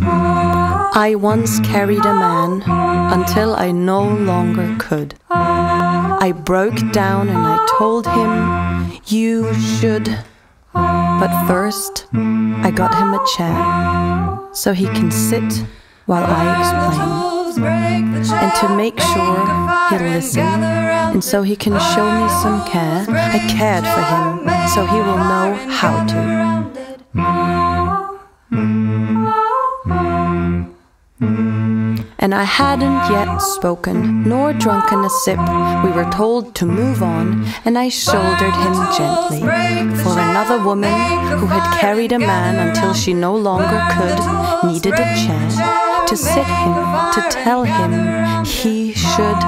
I once carried a man until I no longer could. I broke down and I told him, You should. But first, I got him a chair so he can sit while I explain. And to make sure he'll listen, and so he can show me some care, I cared for him so he will know how to. And I hadn't yet spoken, nor drunken a sip. We were told to move on, and I shouldered him gently. For another woman who had carried a man until she no longer could needed a chair to sit him, to tell him he should.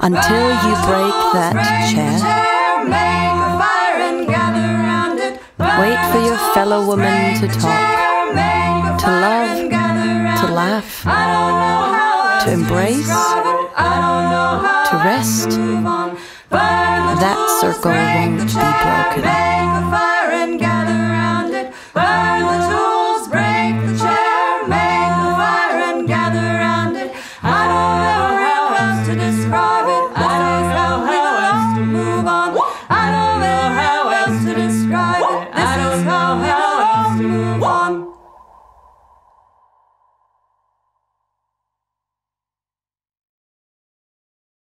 Until you break that chair. Fellow woman to talk, to love, to laugh, to embrace, to rest. That circle won't be broken.